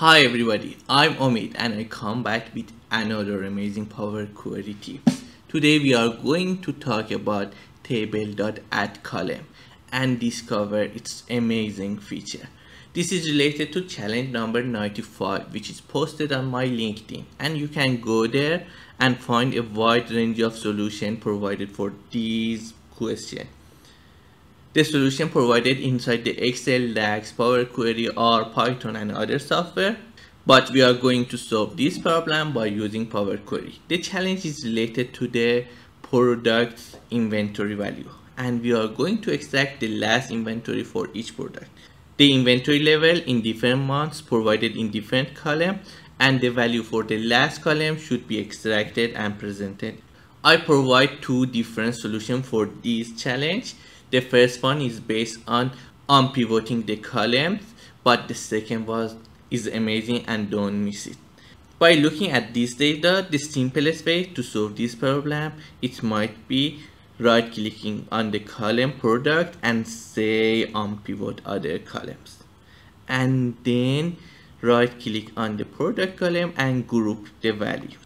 Hi everybody, I'm Omid and I come back with another amazing Power Query tip. Today we are going to talk about table.addColumn and discover its amazing feature. This is related to challenge number 95 which is posted on my LinkedIn and you can go there and find a wide range of solution provided for these questions. The solution provided inside the Excel, DAX, Power Query or Python and other software. But we are going to solve this problem by using Power Query. The challenge is related to the product's inventory value and we are going to extract the last inventory for each product. The inventory level in different months provided in different column and the value for the last column should be extracted and presented. I provide two different solutions for this challenge the first one is based on unpivoting the columns, but the second one is amazing and don't miss it. By looking at this data, the simplest way to solve this problem, it might be right clicking on the column product and say um, unpivot other columns. And then right click on the product column and group the value.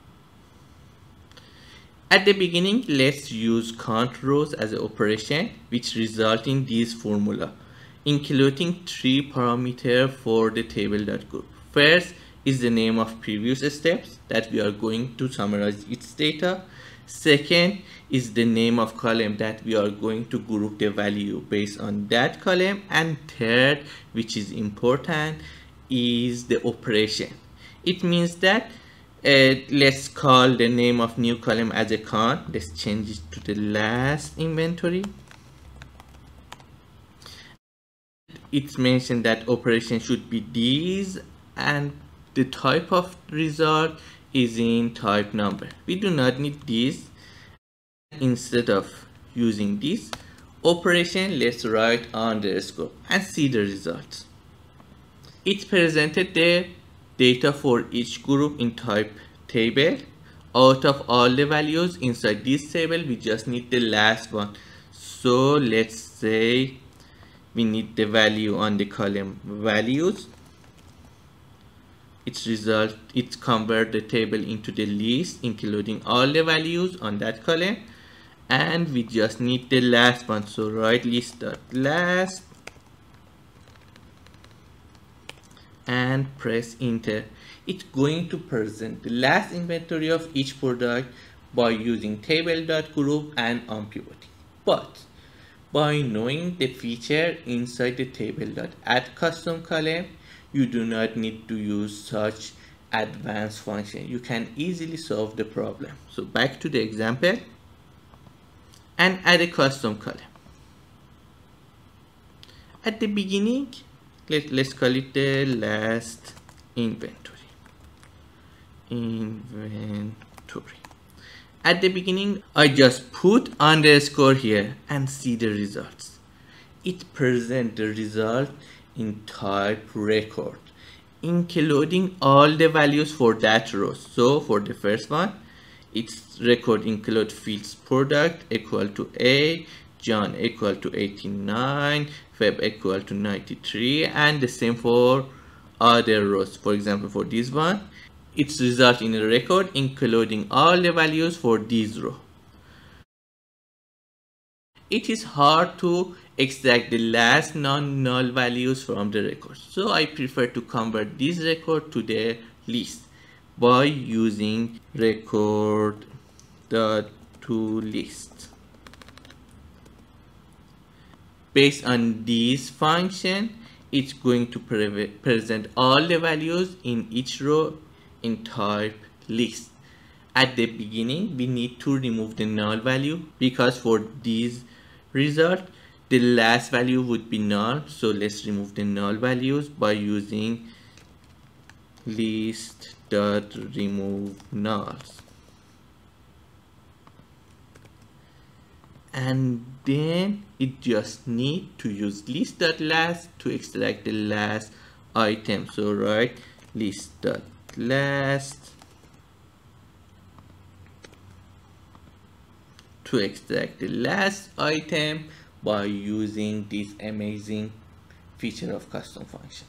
At the beginning, let's use count rows as an operation which result in this formula, including three parameters for the table.group. First is the name of previous steps that we are going to summarize its data. Second is the name of column that we are going to group the value based on that column. And third, which is important, is the operation. It means that uh, let's call the name of new column as a count let's change it to the last inventory. It's mentioned that operation should be these and the type of result is in type number. We do not need this. Instead of using this operation let's write underscore and see the results. It presented the data for each group in type table. Out of all the values inside this table we just need the last one. So let's say we need the value on the column values. Its result it convert the table into the list including all the values on that column. And we just need the last one so write list dot last and press enter. It's going to present the last inventory of each product by using table.group and unpivoting but by knowing the feature inside the table.add custom column you do not need to use such advanced function. You can easily solve the problem. So back to the example and add a custom column at the beginning let, let's call it the last inventory. Inventory. At the beginning I just put underscore here and see the results. It present the result in type record including all the values for that row. So for the first one its record include fields product equal to a Jan equal to 89, Feb equal to 93, and the same for other rows. For example, for this one, it's result in a record including all the values for this row. It is hard to extract the last non-null values from the record. So I prefer to convert this record to the list by using record the to list based on this function it's going to pre present all the values in each row in type list. At the beginning we need to remove the null value because for this result the last value would be null. So let's remove the null values by using list dot remove nulls and then it just need to use list dot last to extract the last item. So write list dot last to extract the last item by using this amazing feature of custom function